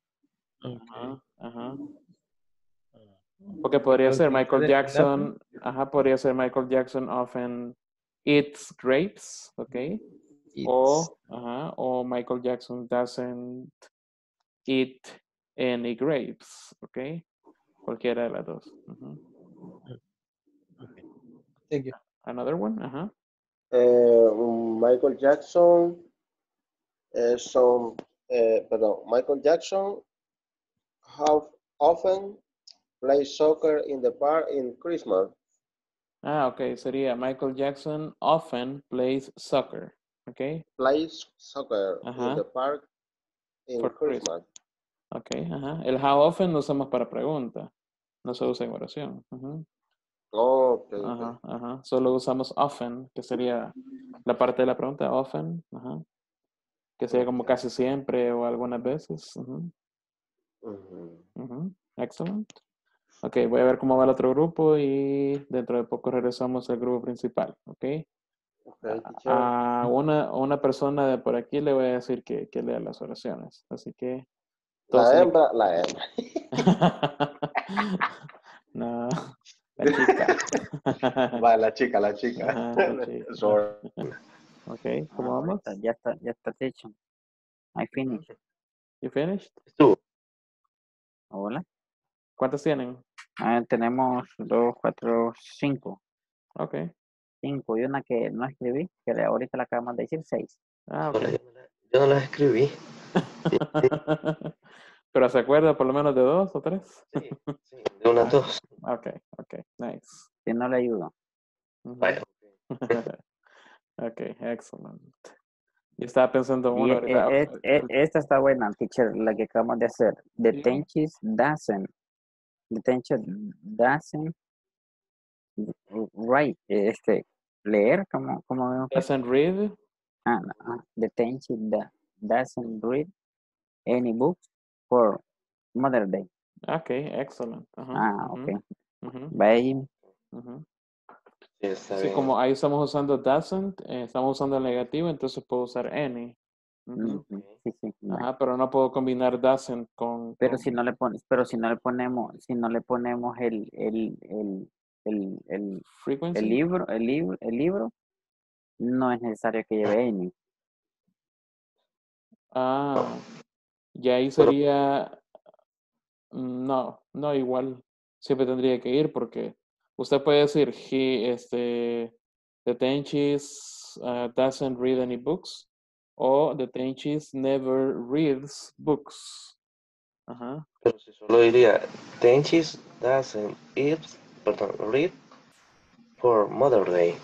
Okay. Ajá, ajá. Porque podría ser Michael ¿el Jackson, ajá, podría ser Michael Jackson often eats grapes, ¿ok? Eats. O, ajá, o Michael Jackson doesn't eat any grapes, ¿ok? Cualquiera de las dos. Okay. Thank you. Another one, ajá. Eh, Michael Jackson, eh, some, eh, perdón, Michael Jackson have often play soccer in the park in Christmas. Ah, ok, sería Michael Jackson often plays soccer, ¿ok? Plays soccer Ajá. in the park in For Christmas. Ok, ajá. El how often lo usamos para pregunta, no se usa en oración. ujú. Ok, ok. Ajá, ajá. Solo usamos often, que sería la parte de la pregunta, often, ajá. Que sería como casi siempre o algunas veces. ujú, Ujú. ujú. Excellent. Ok, voy a ver cómo va el otro grupo y dentro de poco regresamos al grupo principal, ok. Ok, teacher. A una, a una persona de por aquí le voy a decir que, que lea las oraciones, así que... La hembra, la hembra. no, la chica. Va, la chica, la chica. Ajá, la chica. Sorry. ok, ¿cómo Ah, vamos? Ya está, ya está hecho. I finished. You finished? Tú. Hola. ¿Cuántas tienen? Ah, tenemos dos, cuatro, cinco. Ok. Cinco y una que no escribí, que ahorita la acabamos de decir seis. Ah, ok. Yo no la- Yo no las escribí. Pero se acuerda por lo menos de dos o tres. Sí, sí, de unas dos. Ok, ok, nice. Si no le ayudo. Ujú. Vaya. ok, excellent. Yo estaba pensando en Y uno e- ahorita. e- e- esta está buena, teacher, la que acabamos de hacer. The tenchis doesn't. The tenchis doesn't. Right. Este, leer, como, como vemos que- Doesn't read. ah, no, ah, The tenchis da- doesn't read any books for Mother Day. Ok, excellent. Ajá, Ah, ujú, ok. Bye. ujú. Sí, está Sí, bien. como ahí estamos usando doesn't, eh, estamos usando el negativo, entonces puedo usar any. Sí, sí. Ajá, pero no puedo combinar doesn't con. Pero con- si no le pones, pero si no le ponemos, si no le ponemos el, el, el, el, el, frequency. el libro, el libro, el libro, no es necesario que lleve any. Ah, y ahí sería. Mm, No, no, igual. Siempre tendría que ir porque usted puede decir, he, este, the Tenchis uh, doesn't read any books o the Tenchis never reads books. Ajá. Pero si solo diría, Tenchis doesn't eat, perdón, read for Mother Day.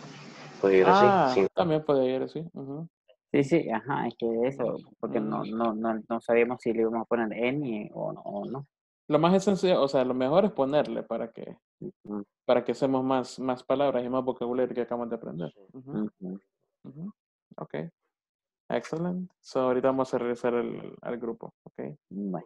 Puede ir Ah, así. sin- también puede ir así. ujú. Sí, sí, ajá, es que eso, porque no, Mm. no, no, no sabíamos si le íbamos a poner any o, no- o no. Lo más esencial, o sea, lo mejor es ponerle para que, para que usemos más, más palabras y más vocabulario que acabamos de aprender. Ujú. ujú. Ujú, Ok. Excellent. So ahorita vamos a regresar al, al grupo. Ok. Bye.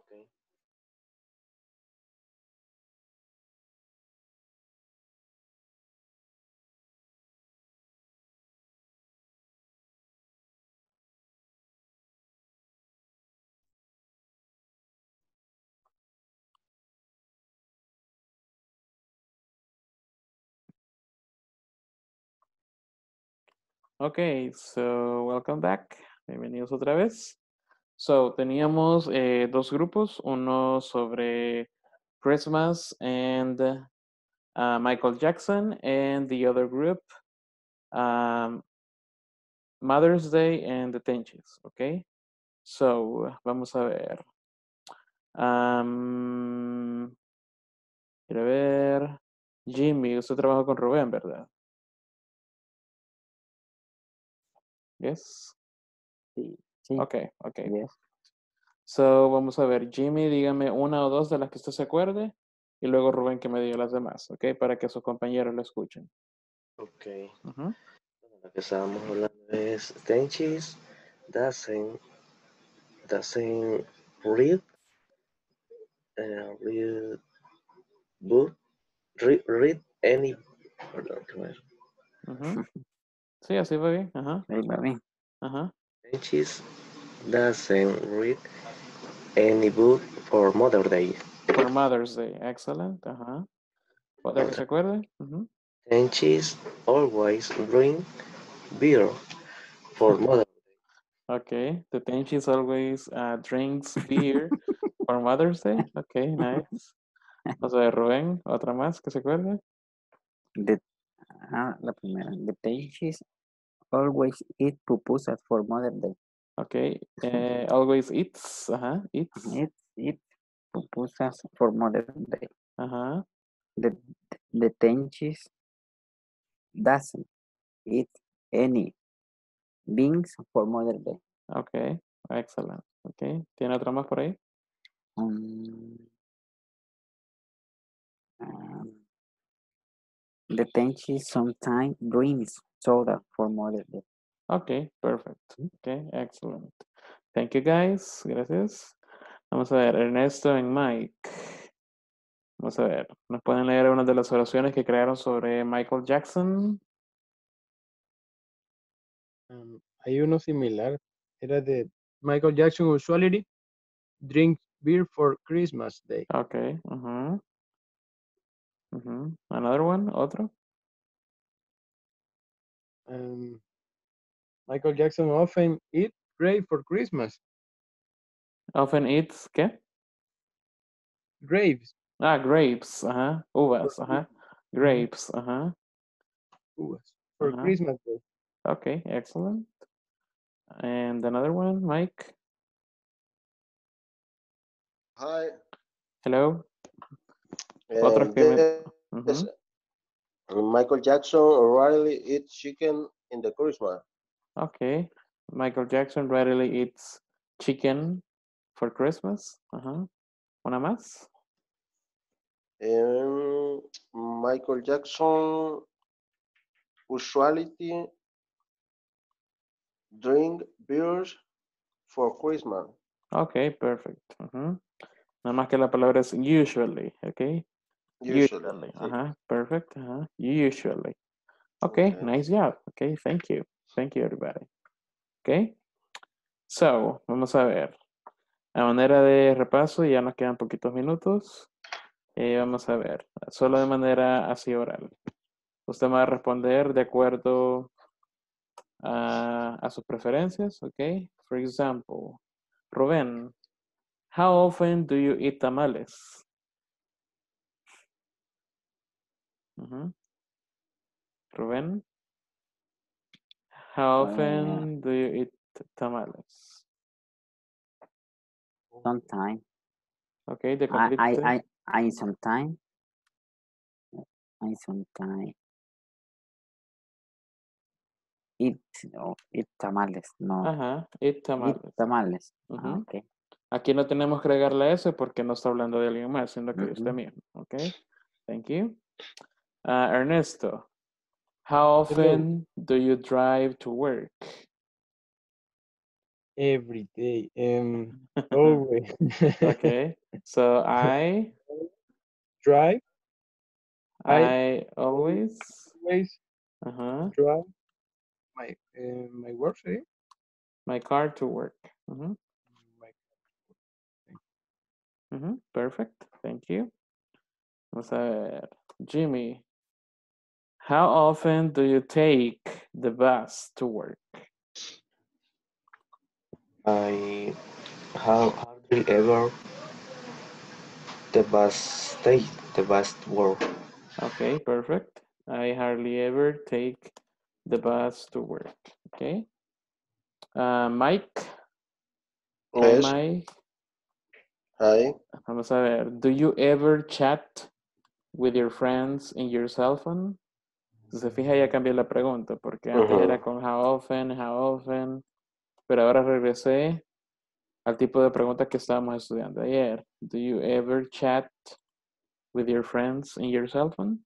Ok. So welcome back. Bienvenidos otra vez. So teníamos eh, dos grupos, uno sobre Christmas and uh, Michael Jackson, and the other group um, Mother's Day and the Tenches. Ok. So vamos a ver. Um, quiero ver. Jimmy, usted trabaja con Rubén, ¿verdad? Yes. Sí. sí. Okay, okay. Yes. So, vamos a ver, Jimmy, dígame una o dos de las que usted se acuerde y luego Rubén que me diga las demás, ¿ok? Para que sus compañeros lo escuchen. Ok. Ujú. Lo que estábamos hablando es Tenchis doesn't doesn't read uh, read book read, read any perdón, ¿qué más? Sí, así va bien. Ajá, Ahí va bien. ajá. Tenchis doesn't read any book for Mother Day. For Mother's Day, excellent. Ajá. ¿Otra que se acuerde? Ujú. Tenchis always drink beer for Mother Okay, the Tenchis always uh, drinks beer for Mother's Day. Okay, nice. Vamos a ver, Rubén, otra más que se acuerde. The, ah, la primera. The Tenchis always eat pupusas for Mother Day. Okay, eh, always eats, ajá, eats, Eat, eat pupusas for Mother Day. ajá. The, the Tenchis doesn't eat any beans for Mother Day. Okay, excellent. Okay, ¿tiene otra más por ahí? Um, um, the Tenchi sometimes drinks soda for Mother Day. Okay, perfect. Okay, excellent. Thank you guys. Gracias. Vamos a ver, Ernesto and Mike. Vamos a ver, ¿nos pueden leer una de las oraciones que crearon sobre Michael Jackson? Um, hay uno similar. Era de Michael Jackson usually drinks beer for Christmas Day. Ujú. Another one, otro. Um, Michael Jackson often eat grape for Christmas. Often eats, ¿qué? Grapes. Ah, grapes, ajá. Uvas, ajá. Ujú. Grapes, ajá. uvas, For Ajá. Christmas Day. Okay, excellent. And another one, Mike. Hi. Hello. Otro Uh, que me- yes, Ujú. Michael Jackson rarely eats chicken in the Christmas. Okay. Michael Jackson rarely eats chicken for Christmas. Ajá. ¿Una más? Um, Michael Jackson usually drink beers for Christmas. Okay, perfect. Ujú. Nada más que la palabra es usually, okay? Usually. sí. Ajá, perfect. Ajá. Usually. Okay, Okay. nice job. Okay, thank you. Thank you, everybody. Okay. So, vamos a ver. A manera de repaso, ya nos quedan poquitos minutos. Eh, vamos a ver, solo de manera así oral. Usted va a responder de acuerdo a, a sus preferencias, ok? For example, Rubén, how often do you eat tamales? Ujú. Rubén, how Uh, often do you eat tamales? Sometime. Okay, the I, complete I, sentence. I, I sometime. I sometime. Eat, oh, eat tamales. No, Ajá, eat eat tamales. tamales. Ah, Ujú. ok. Aquí no tenemos que agregarle S porque no está hablando de alguien más, sino que de usted mismo. Ok. Thank you. Uh, Ernesto, how often do you drive to work? Every day. Um, always. okay. So I, Drive. I- I always, Always uh-huh, drive my uh, my work. my car to work. Mhm, My mhm, Perfect. Thank you. Vamos a ver. Jimmy, how often do you take the bus to work? I have hardly ever the bus take the bus to work. Okay, perfect. I hardly ever take the bus to work. Okay. Uh, Mike. Hi, Yes. Mike. Hi. Vamos a ver. Do you ever chat with your friends in your cell phone. Si se fija, ya cambié la pregunta, porque antes era con how often, how often, pero ahora regresé al tipo de pregunta que estábamos estudiando ayer. Do you ever chat with your friends in your cell phone?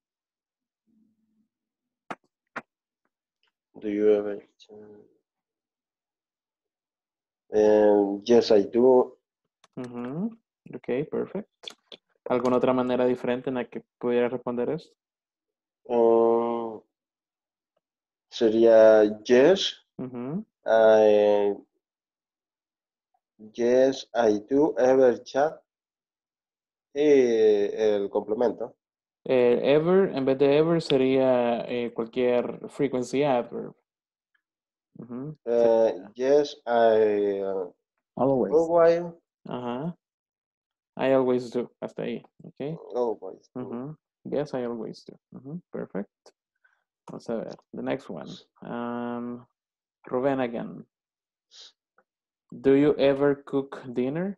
Do you ever? Um, yes, I do. Ujú. Ok, perfect. ¿Alguna otra manera diferente en la que pudiera responder esto? Um, sería yes. I yes, I do ever chat. Y el complemento. Eh, ever, en vez de ever, sería eh, cualquier frequency adverb. Uh, yes, I uh, Always. always, Ajá. I always do. Hasta ahí. Ok. always. do. Ujú. Yes, I always do. Perfect. Vamos a ver. The next one. Um, Ruben again. Do you ever cook dinner?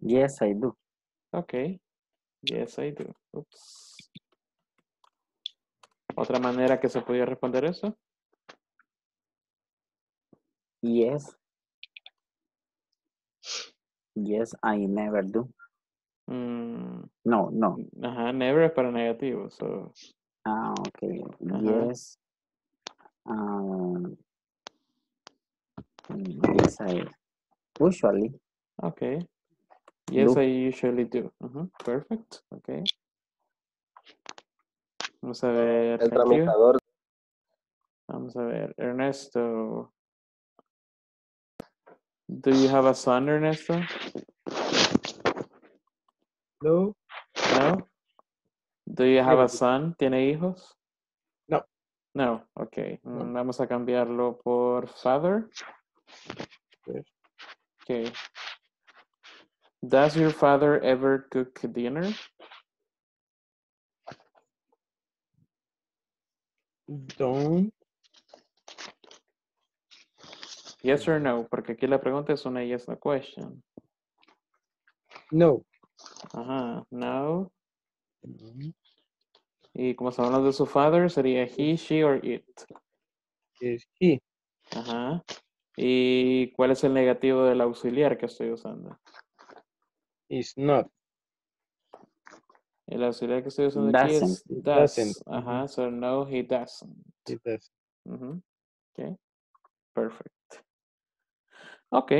Yes, I do. Okay. Yes, I do. Oops. ¿Otra manera que se podía responder eso? Yes. Yes, I never do. Mm, No, no. ajá, never es para negativo. So, Ah, okay. Ajá. Yes. Um, yes, I usually. okay. Yes, Do. I usually do. Ujú, Perfect. Okay. Vamos a ver. El tramitador. Vamos a ver. Ernesto. Do you have a son, Ernesto? No, No. Do you have a son? ¿Tiene hijos? No. No, ok. No. Mm, Vamos a cambiarlo por father. Okay. Does your father ever cook dinner? don't. Yes or no? Porque aquí la pregunta es una yes no question. No. Ajá. No. Mhm. Y como estamos hablando de su father, sería he, she or it. Is he. Ajá. ¿Y cuál es el negativo del auxiliar que estoy usando? Is not. El auxiliar que estoy usando aquí es Doesn't. does. Doesn't. Ajá. So no, he doesn't. It does. Ujú. Okay. Perfect. Ok.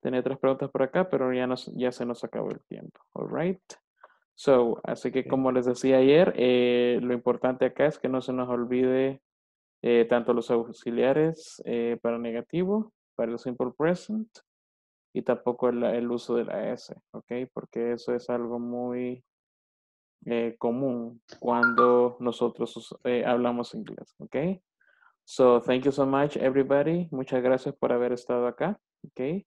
Tenía otras preguntas por acá, pero ya, nos, ya se nos acabó el tiempo. All right. So, así que como les decía ayer, eh, lo importante acá es que no se nos olvide eh, tanto los auxiliares eh, para negativo, para el simple present, y tampoco el, el uso de la S, ¿ok? Porque eso es algo muy común cuando nosotros hablamos inglés, ¿ok? So, thank you so much, everybody. Muchas gracias por haber estado acá, ¿ok?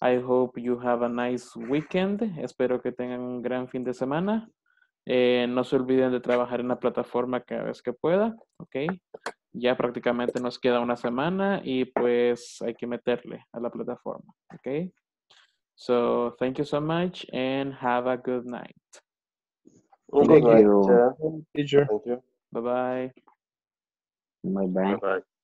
I hope you have a nice weekend. Espero que tengan un gran fin de semana. Eh, no se olviden de trabajar en la plataforma cada vez que pueda, ¿ok? Ya prácticamente nos queda una semana y pues hay que meterle a la plataforma, ¿ok? So, thank you so much and have a good night. Good Thank you. Thank you. Bye bye. Bye bye. Bye-bye.